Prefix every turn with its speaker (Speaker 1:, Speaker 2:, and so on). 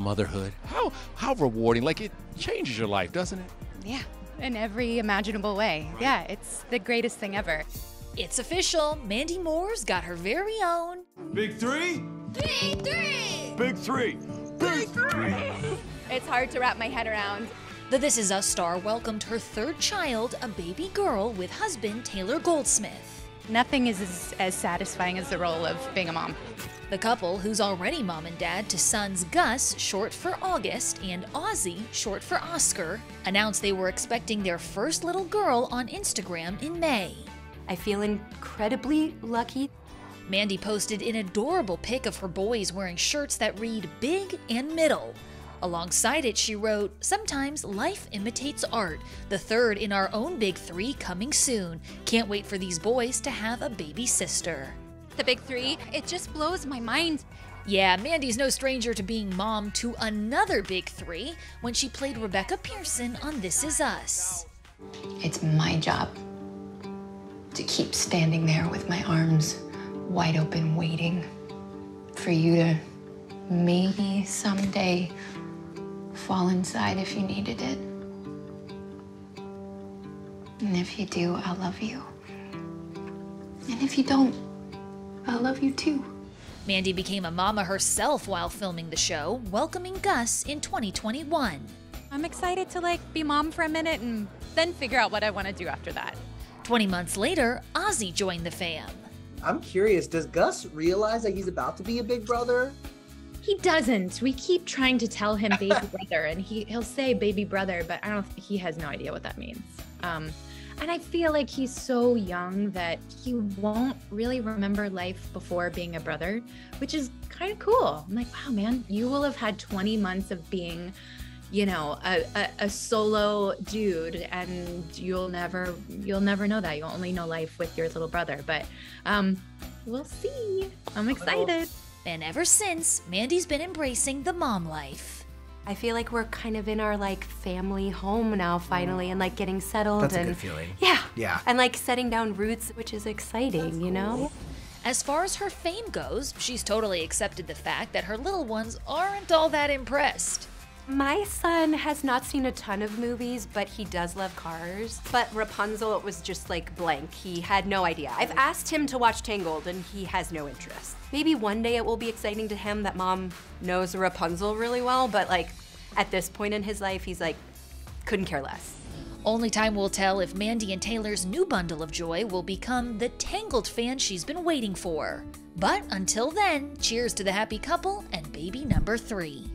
Speaker 1: motherhood. How how rewarding. Like it changes your life, doesn't it?
Speaker 2: Yeah, in every imaginable way. Yeah, it's the greatest thing ever.
Speaker 3: It's official. Mandy Moore's got her very own
Speaker 4: Big three?
Speaker 5: Big three!
Speaker 4: Big three. Big three.
Speaker 2: It's hard to wrap my head around.
Speaker 3: The This Is Us star welcomed her third child, a baby girl, with husband Taylor Goldsmith.
Speaker 2: Nothing is as, as satisfying as the role of being a mom.
Speaker 3: The couple, who's already mom and dad to sons Gus, short for August, and Ozzie, short for Oscar, announced they were expecting their first little girl on Instagram in May.
Speaker 6: I feel incredibly lucky.
Speaker 3: Mandy posted an adorable pic of her boys wearing shirts that read Big and Middle. Alongside it, she wrote, Sometimes life imitates art. The third in our own big three coming soon. Can't wait for these boys to have a baby sister.
Speaker 2: The big three, it just blows my mind.
Speaker 3: Yeah, Mandy's no stranger to being mom to another big three when she played Rebecca Pearson on This Is Us.
Speaker 7: It's my job to keep standing there with my arms wide open, waiting for you to maybe someday fall inside if you needed it. And if you do, I'll love you. And if you don't, I'll love you too.
Speaker 3: Mandy became a mama herself while filming the show, welcoming Gus in 2021.
Speaker 2: I'm excited to like be mom for a minute and then figure out what I want to do after that.
Speaker 3: 20 months later, Ozzie joined the fam.
Speaker 8: I'm curious, does Gus realize that he's about to be a big brother?
Speaker 9: He doesn't. We keep trying to tell him baby brother, and he he'll say baby brother, but I don't. He has no idea what that means. Um, and I feel like he's so young that he won't really remember life before being a brother, which is kind of cool. I'm like, wow, man, you will have had 20 months of being, you know, a, a, a solo dude, and you'll never you'll never know that. You'll only know life with your little brother. But um, we'll see. I'm excited.
Speaker 3: And ever since, Mandy's been embracing the mom life.
Speaker 6: I feel like we're kind of in our like family home now finally and like getting settled
Speaker 8: That's a
Speaker 6: and
Speaker 8: good feeling.
Speaker 6: yeah.
Speaker 8: Yeah.
Speaker 6: And like setting down roots, which is exciting, you know?
Speaker 3: As far as her fame goes, she's totally accepted the fact that her little ones aren't all that impressed.
Speaker 6: My son has not seen a ton of movies, but he does love cars. But Rapunzel it was just like blank. He had no idea. I've asked him to watch Tangled and he has no interest. Maybe one day it will be exciting to him that mom knows Rapunzel really well, but like at this point in his life, he's like, couldn't care less.
Speaker 3: Only time will tell if Mandy and Taylor's new bundle of joy will become the Tangled fan she's been waiting for. But until then, cheers to the happy couple and baby number three.